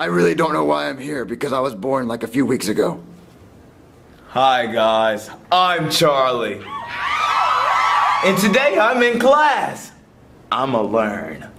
I really don't know why I'm here because I was born like a few weeks ago. Hi guys, I'm Charlie. And today I'm in class. I'ma learn.